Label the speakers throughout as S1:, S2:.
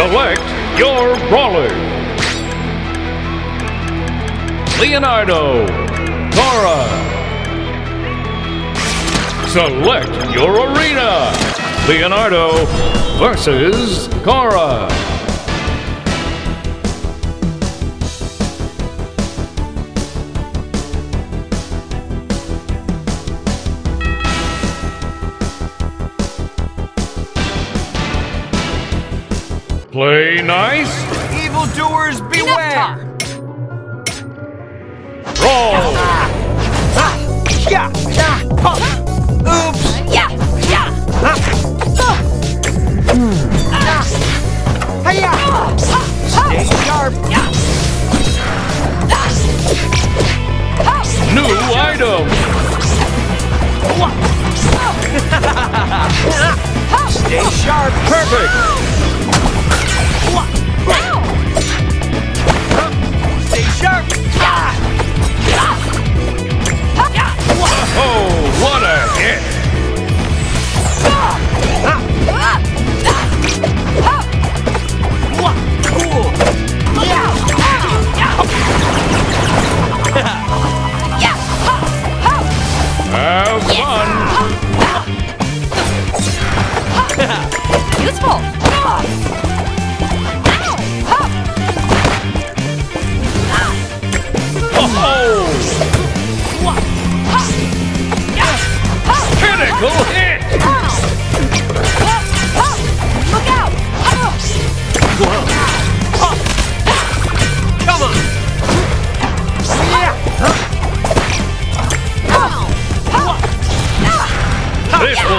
S1: Select your brawler. Leonardo, Korra. Select your arena. Leonardo versus Korra. Play nice.
S2: Evildoers beware!
S1: Roll.
S2: Yeah! Oops!
S3: Yeah, yeah.
S2: Stay sharp!
S1: New item.
S2: Stay sharp!
S1: Perfect.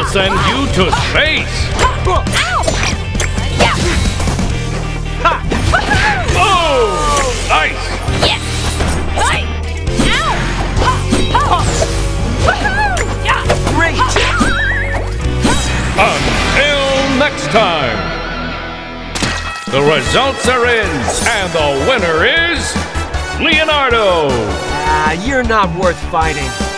S1: Will send you to space. Oh, nice.
S2: Great!
S1: Until next time. The results are in, and the winner is Leonardo.
S2: Ah, you're not worth fighting.